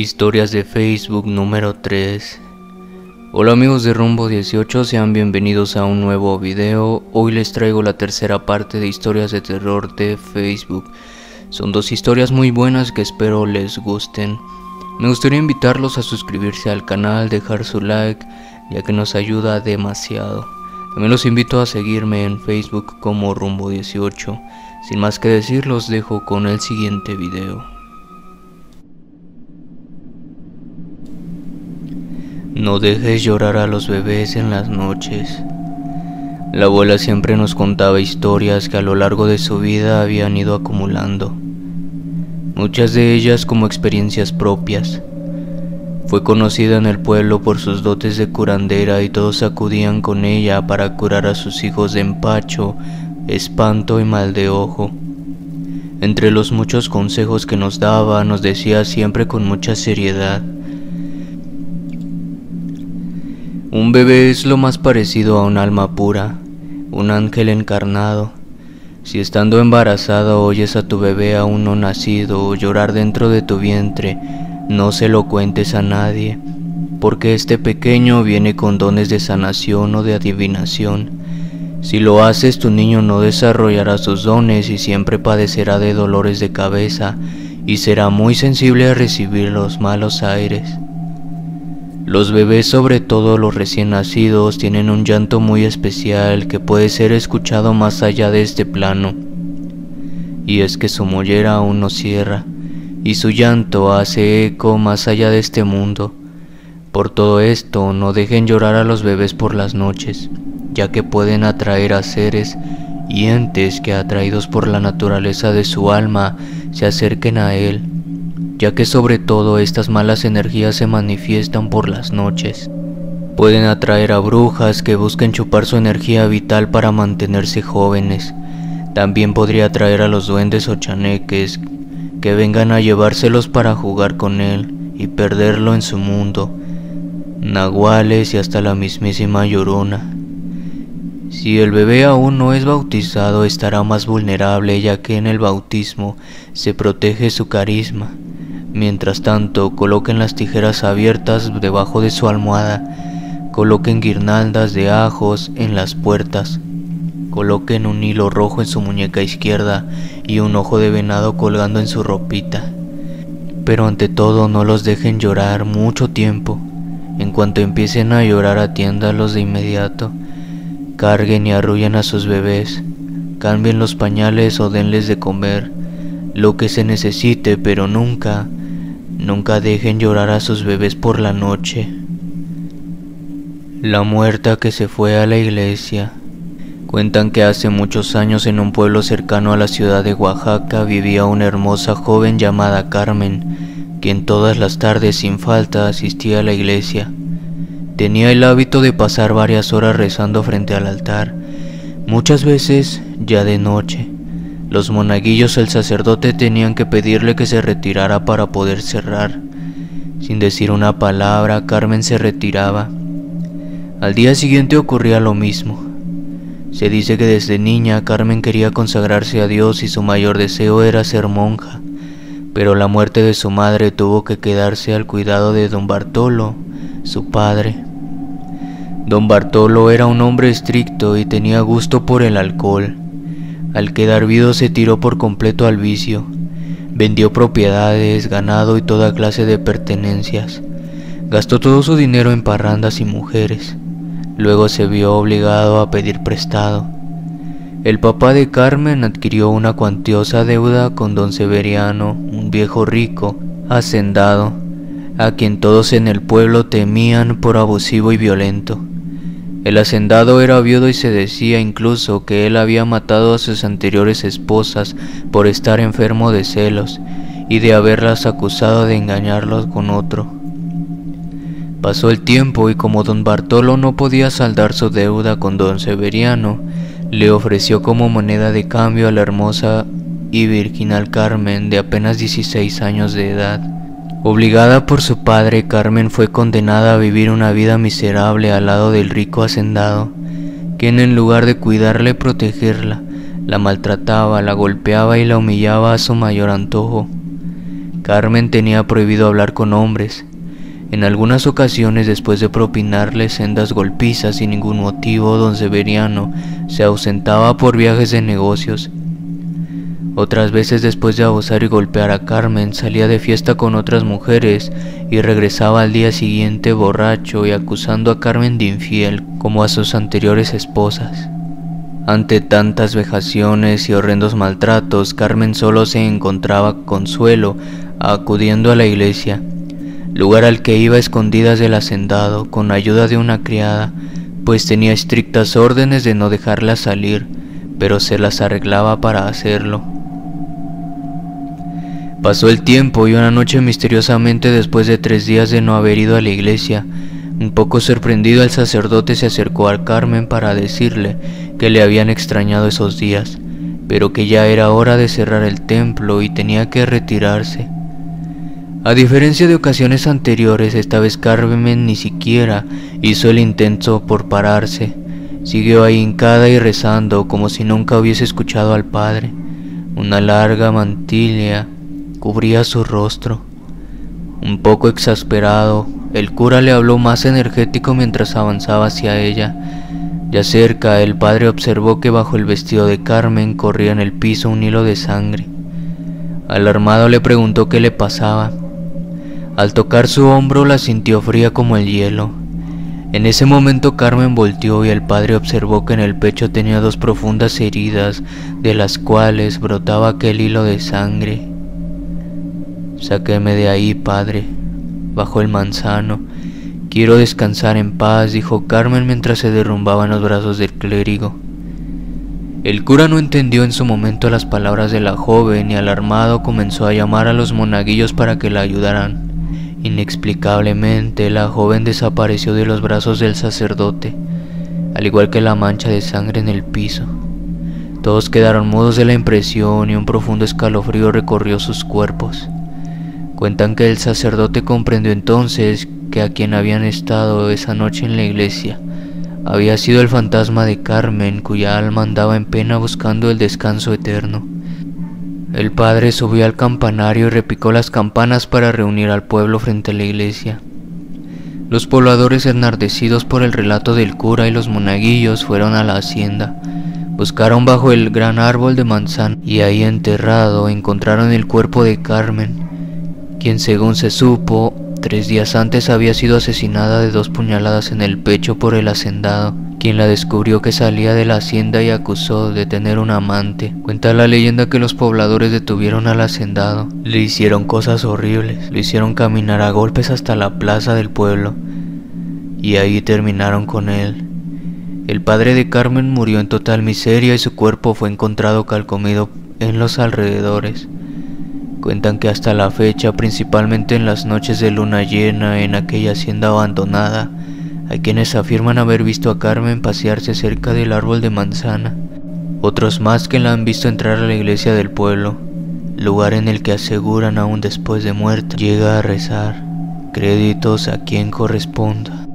Historias de Facebook número 3 Hola amigos de Rumbo 18, sean bienvenidos a un nuevo video. Hoy les traigo la tercera parte de historias de terror de Facebook. Son dos historias muy buenas que espero les gusten. Me gustaría invitarlos a suscribirse al canal, dejar su like, ya que nos ayuda demasiado. También los invito a seguirme en Facebook como Rumbo 18. Sin más que decir, los dejo con el siguiente video. No dejes llorar a los bebés en las noches. La abuela siempre nos contaba historias que a lo largo de su vida habían ido acumulando, muchas de ellas como experiencias propias. Fue conocida en el pueblo por sus dotes de curandera y todos acudían con ella para curar a sus hijos de empacho, espanto y mal de ojo. Entre los muchos consejos que nos daba, nos decía siempre con mucha seriedad, Un bebé es lo más parecido a un alma pura, un ángel encarnado. Si estando embarazada oyes a tu bebé aún no nacido o llorar dentro de tu vientre, no se lo cuentes a nadie, porque este pequeño viene con dones de sanación o de adivinación. Si lo haces, tu niño no desarrollará sus dones y siempre padecerá de dolores de cabeza y será muy sensible a recibir los malos aires. Los bebés, sobre todo los recién nacidos, tienen un llanto muy especial que puede ser escuchado más allá de este plano. Y es que su mollera aún no cierra, y su llanto hace eco más allá de este mundo. Por todo esto, no dejen llorar a los bebés por las noches, ya que pueden atraer a seres y entes que atraídos por la naturaleza de su alma se acerquen a él ya que sobre todo estas malas energías se manifiestan por las noches. Pueden atraer a brujas que busquen chupar su energía vital para mantenerse jóvenes. También podría atraer a los duendes o chaneques que vengan a llevárselos para jugar con él y perderlo en su mundo. Nahuales y hasta la mismísima llorona. Si el bebé aún no es bautizado estará más vulnerable ya que en el bautismo se protege su carisma Mientras tanto, coloquen las tijeras abiertas debajo de su almohada, coloquen guirnaldas de ajos en las puertas, coloquen un hilo rojo en su muñeca izquierda y un ojo de venado colgando en su ropita. Pero ante todo no los dejen llorar mucho tiempo. En cuanto empiecen a llorar atiéndalos de inmediato. Carguen y arrullen a sus bebés. Cambien los pañales o denles de comer. Lo que se necesite, pero nunca Nunca dejen llorar a sus bebés por la noche. La muerta que se fue a la iglesia. Cuentan que hace muchos años en un pueblo cercano a la ciudad de Oaxaca vivía una hermosa joven llamada Carmen, quien todas las tardes sin falta asistía a la iglesia. Tenía el hábito de pasar varias horas rezando frente al altar, muchas veces ya de noche. Los monaguillos el sacerdote tenían que pedirle que se retirara para poder cerrar. Sin decir una palabra, Carmen se retiraba. Al día siguiente ocurría lo mismo. Se dice que desde niña Carmen quería consagrarse a Dios y su mayor deseo era ser monja, pero la muerte de su madre tuvo que quedarse al cuidado de don Bartolo, su padre. Don Bartolo era un hombre estricto y tenía gusto por el alcohol. Al quedar viudo se tiró por completo al vicio. Vendió propiedades, ganado y toda clase de pertenencias. Gastó todo su dinero en parrandas y mujeres. Luego se vio obligado a pedir prestado. El papá de Carmen adquirió una cuantiosa deuda con don Severiano, un viejo rico, hacendado, a quien todos en el pueblo temían por abusivo y violento. El hacendado era viudo y se decía incluso que él había matado a sus anteriores esposas por estar enfermo de celos y de haberlas acusado de engañarlos con otro. Pasó el tiempo y como don Bartolo no podía saldar su deuda con don Severiano, le ofreció como moneda de cambio a la hermosa y virginal Carmen de apenas 16 años de edad. Obligada por su padre, Carmen fue condenada a vivir una vida miserable al lado del rico hacendado, quien en lugar de cuidarla y protegerla, la maltrataba, la golpeaba y la humillaba a su mayor antojo. Carmen tenía prohibido hablar con hombres. En algunas ocasiones, después de propinarle sendas golpizas sin ningún motivo, don Severiano se ausentaba por viajes de negocios. Otras veces, después de abusar y golpear a Carmen, salía de fiesta con otras mujeres y regresaba al día siguiente borracho y acusando a Carmen de infiel, como a sus anteriores esposas. Ante tantas vejaciones y horrendos maltratos, Carmen solo se encontraba consuelo acudiendo a la iglesia, lugar al que iba escondidas del hacendado con ayuda de una criada, pues tenía estrictas órdenes de no dejarla salir, pero se las arreglaba para hacerlo. Pasó el tiempo y una noche misteriosamente después de tres días de no haber ido a la iglesia, un poco sorprendido el sacerdote se acercó al Carmen para decirle que le habían extrañado esos días, pero que ya era hora de cerrar el templo y tenía que retirarse. A diferencia de ocasiones anteriores, esta vez Carmen ni siquiera hizo el intento por pararse. Siguió ahí y rezando como si nunca hubiese escuchado al Padre. Una larga mantilla cubría su rostro. Un poco exasperado, el cura le habló más energético mientras avanzaba hacia ella. Ya cerca, el padre observó que bajo el vestido de Carmen corría en el piso un hilo de sangre. Alarmado le preguntó qué le pasaba. Al tocar su hombro la sintió fría como el hielo. En ese momento Carmen volteó y el padre observó que en el pecho tenía dos profundas heridas, de las cuales brotaba aquel hilo de sangre. Sáqueme de ahí, padre, bajo el manzano. Quiero descansar en paz, dijo Carmen mientras se derrumbaba en los brazos del clérigo. El cura no entendió en su momento las palabras de la joven y alarmado comenzó a llamar a los monaguillos para que la ayudaran. Inexplicablemente, la joven desapareció de los brazos del sacerdote, al igual que la mancha de sangre en el piso. Todos quedaron mudos de la impresión y un profundo escalofrío recorrió sus cuerpos. Cuentan que el sacerdote comprendió entonces que a quien habían estado esa noche en la iglesia había sido el fantasma de Carmen, cuya alma andaba en pena buscando el descanso eterno. El padre subió al campanario y repicó las campanas para reunir al pueblo frente a la iglesia. Los pobladores enardecidos por el relato del cura y los monaguillos fueron a la hacienda. Buscaron bajo el gran árbol de manzana y ahí enterrado encontraron el cuerpo de Carmen, quien según se supo, tres días antes había sido asesinada de dos puñaladas en el pecho por el hacendado quien la descubrió que salía de la hacienda y acusó de tener un amante. Cuenta la leyenda que los pobladores detuvieron al hacendado, le hicieron cosas horribles, lo hicieron caminar a golpes hasta la plaza del pueblo y ahí terminaron con él. El padre de Carmen murió en total miseria y su cuerpo fue encontrado calcomido en los alrededores. Cuentan que hasta la fecha, principalmente en las noches de luna llena en aquella hacienda abandonada, hay quienes afirman haber visto a Carmen pasearse cerca del árbol de manzana, otros más que la han visto entrar a la iglesia del pueblo, lugar en el que aseguran aún después de muerta llega a rezar, créditos a quien corresponda.